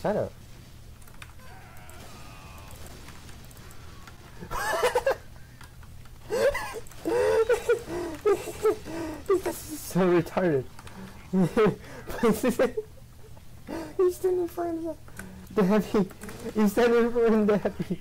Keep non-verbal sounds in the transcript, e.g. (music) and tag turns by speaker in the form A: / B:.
A: Shut up. this (laughs) is so retarded. (laughs) He's standing in front of the, the heavy. He's standing in front of the heavy.